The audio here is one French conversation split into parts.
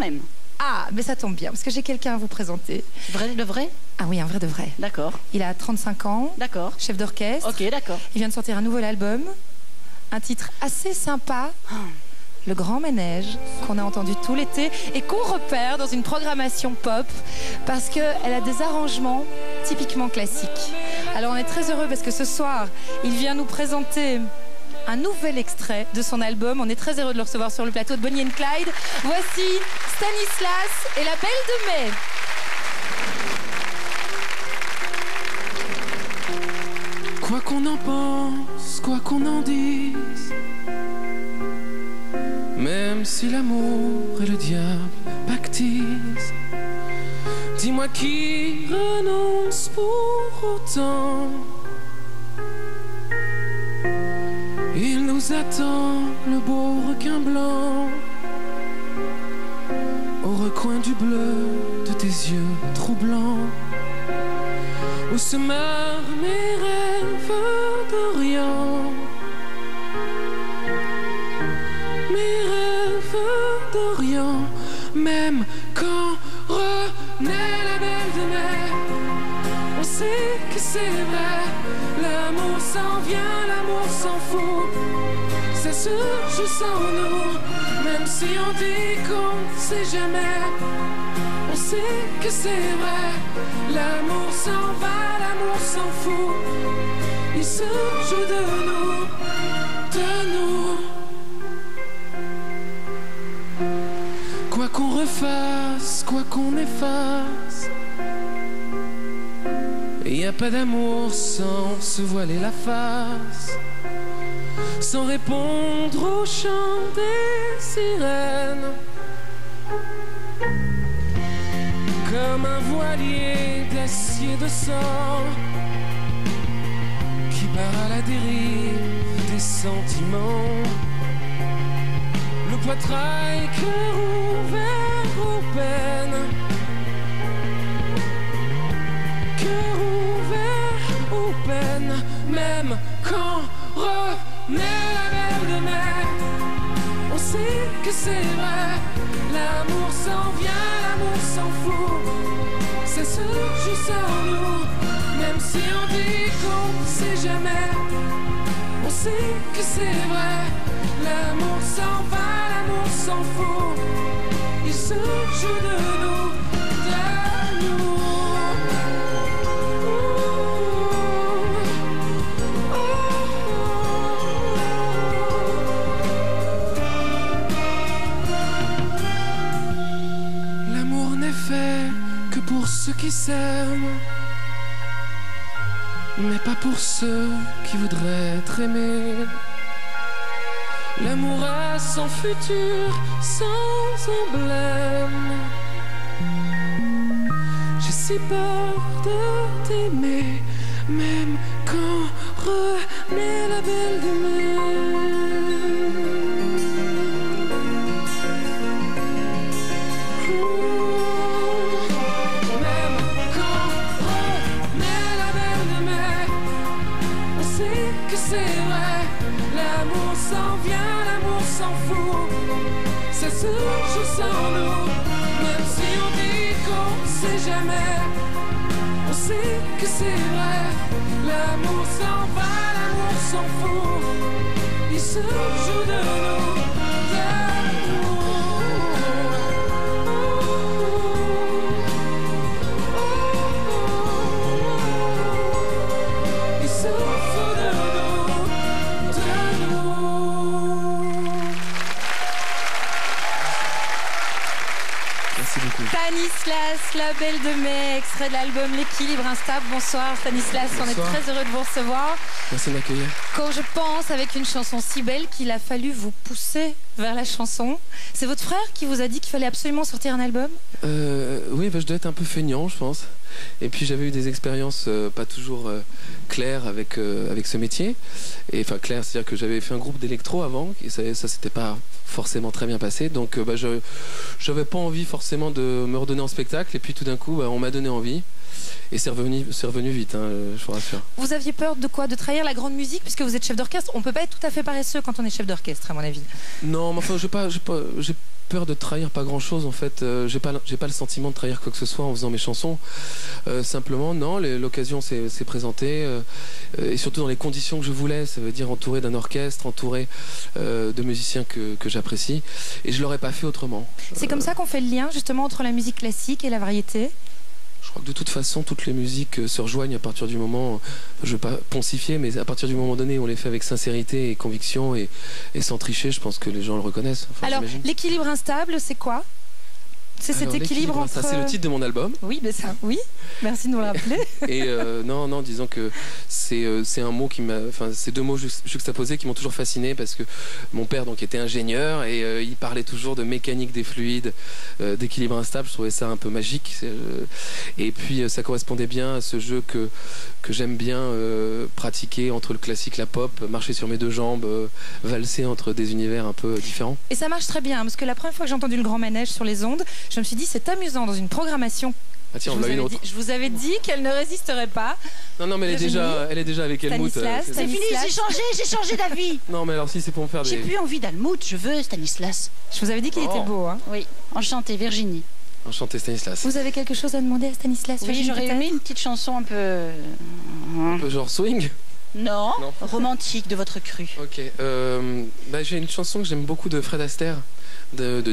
même. Ah, mais ça tombe bien, parce que j'ai quelqu'un à vous présenter. Vrai, le vrai? Ah oui, un vrai de vrai. D'accord. Il a 35 ans, D'accord. chef d'orchestre. Ok, d'accord. Il vient de sortir un nouvel album, un titre assez sympa, Le Grand Ménage, qu'on a entendu tout l'été et qu'on repère dans une programmation pop parce qu'elle a des arrangements typiquement classiques. Alors on est très heureux parce que ce soir, il vient nous présenter un nouvel extrait de son album. On est très heureux de le recevoir sur le plateau de Bonnie and Clyde. Voici Stanislas et la Belle de Mai. Quoi qu'on en pense, quoi qu'on en dise, même si l'amour et le diable pactisent, dis-moi qui renonce pour autant. Nous attend le beau requin blanc au recoin du bleu de tes yeux troublants où se meurent mes rêves d'Orient. Mes rêves d'Orient, même quand renaît la belle de mer, on sait que c'est vrai. L'amour s'en vient, l'amour s'en fout. Ça surge sans nous, même si on dit qu'on ne sait jamais. On sait que c'est vrai, l'amour s'en va, l'amour s'en fout. Il se joue de nous, de nous. Quoi qu'on refasse, quoi qu'on efface, n'y a pas d'amour sans se voiler la face, sans répondre au chant des sirènes comme un voilier d'acier de sang qui part à la dérive des sentiments. Le poitrail cœur ouvert aux peines, c'est vrai, l'amour s'en vient, l'amour s'en fout. Ça se joue sans nous, même si on dit qu'on ne sait jamais. On sait que c'est vrai, l'amour s'en va, l'amour s'en fout. Il se joue de nous, mais pas pour ceux qui voudraient être aimés. L'amour a son futur sans emblème. J'ai si peur de t'aimer, même quand renaît la belle de Joue sans nous, même si on dit qu'on sait jamais. On sait que c'est vrai. L'amour s'en va, l'amour s'en fout. Il se joue de nous, Stanislas, la Belle de Mai, extrait de l'album L'équilibre instable. Bonsoir Stanislas, on est Bonsoir. très heureux de vous recevoir. Merci de m'accueillir. Quand je pense avec une chanson si belle qu'il a fallu vous pousser vers la chanson, c'est votre frère qui vous a dit qu'il fallait absolument sortir un album? Euh, oui, bah, je dois être un peu feignant, je pense. Et puis j'avais eu des expériences euh, pas toujours euh, claires avec, euh, avec ce métier. Et enfin clair, c'est-à-dire que j'avais fait un groupe d'électro avant, et ça, ça s'était pas forcément très bien passé. Donc bah, je j'avais pas envie forcément de me redonner en spectacle. Et puis tout d'un coup, bah, on m'a donné envie. Et c'est revenu, c'est revenu vite, hein, je vous rassure. Vous aviez peur de quoi? De trahir la grande musique? Puisque vous êtes chef d'orchestre On peut pas être tout à fait paresseux quand on est chef d'orchestre, à mon avis. Non, mais enfin, j'ai pas, pas, j'ai peur de trahir pas grand chose en fait. Euh, j'ai pas, j'ai pas le sentiment de trahir quoi que ce soit en faisant mes chansons. Euh, simplement, non, l'occasion s'est présentée euh, et surtout dans les conditions que je voulais. Ça veut dire entouré d'un orchestre, entouré de musiciens que, que j'apprécie. Et je l'aurais pas fait autrement. C'est comme ça qu'on fait le lien justement entre la musique classique et la variété? Je crois que de toute façon, toutes les musiques euh, se rejoignent à partir du moment, je ne veux pas poncifier, mais à partir du moment donné où on les fait avec sincérité et conviction et, et sans tricher, je pense que les gens le reconnaissent. Enfin, Alors, l'équilibre instable, c'est quoi? C'est cet équilibre entre. Ça, c'est le titre de mon album. Oui, mais ça, oui. Merci de nous le rappeler. Et euh, non, non, disons que c'est euh, c'est un mot qui m'a, enfin, c'est deux mots juxt- juxtaposés qui m'ont toujours fasciné parce que mon père donc était ingénieur et euh, il parlait toujours de mécanique des fluides, euh, d'équilibre instable. Je trouvais ça un peu magique. Et puis ça correspondait bien à ce jeu que que j'aime bien pratiquer entre le classique, la pop, marcher sur mes deux jambes, valser entre des univers un peu différents. Et ça marche très bien, parce que la première fois que j'ai entendu le grand manège sur les ondes, je me suis dit, c'est amusant dans une programmation. Ah Je tiens, on vous, a une avais autre. dit, je vous avais dit qu'elle ne résisterait pas. Non, non, mais elle est déjà, elle est déjà avec Helmut. euh, Stanislas, c'est- fini, j'ai changé, j'ai changé d'avis. Non, mais alors si c'est pour me faire J'ai des plus envie d'Almout, je veux Stanislas. Je vous avais dit qu'il Oh. était beau. hein. Oui, enchanté Virginie. enchanté Stanislas. Vous avez quelque chose à demander à Stanislas Oui, j'aurais aimé une petite chanson un peu... Un peu genre swing. Non, Non. romantique de votre cru. Ok. euh, bah, j'ai une chanson que j'aime beaucoup de Fred Astaire de, de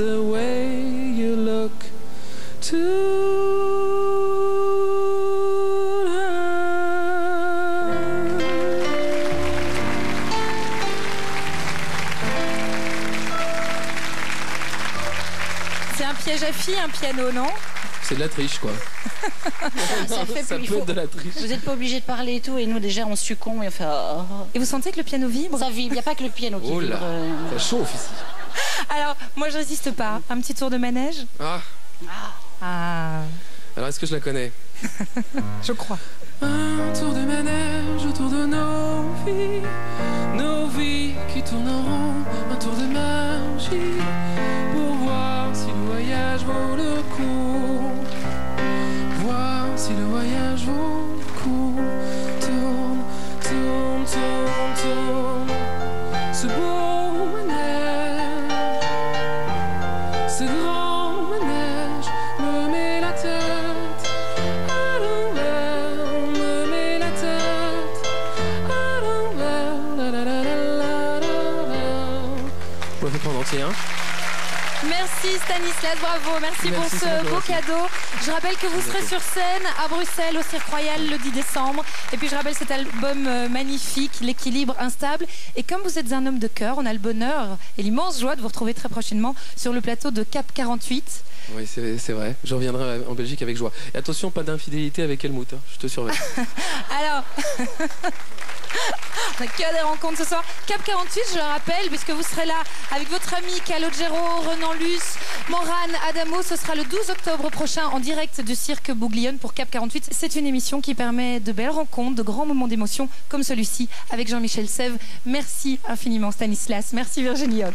the way you look tonight. C'est un piège à filles, un piano, non? C'est de la triche, quoi. Ça fait Ça peut faut- être de la triche. Vous n'êtes pas obligé de parler et tout, et nous déjà on succombe et on fait... oh, oh. Et vous sentez que le piano vibre? Ça vibre, il n'y a pas que le piano qui Oh là, vibre. euh. ça chauffe ici. Alors, moi je résiste pas. Un petit tour de manège. Ah, Ah, alors est-ce que je la connais je crois. Un tour de manège autour de nos vies, nos vies qui tournent en rond, un tour de magie En entier, hein Merci Stanislas, bravo, merci, Merci, pour ce beau merci. cadeau. Je rappelle que vous serez sur scène à Bruxelles au Cirque Royal le 10 décembre. Et puis je rappelle cet album euh, magnifique, L'équilibre instable. Et comme vous êtes un homme de cœur, on a le bonheur et l'immense joie de vous retrouver très prochainement sur le plateau de Cap 48. Oui, c'est vrai. Je reviendrai en Belgique avec joie. Et attention, pas d'infidélité avec Helmut, hein. je te surveille. Alors, que des rencontres ce soir. Cap 48, je le rappelle, puisque vous serez là avec votre ami Calogero, Renan Luce, Morane, Adamo. Ce sera le 12 octobre prochain en direct du cirque Bouglione pour Cap 48. C'est une émission qui permet de belles rencontres, de grands moments d'émotion comme celui-ci avec Jean-Michel Sèvres. Merci infiniment Stanislas. Merci Virginie Hoc.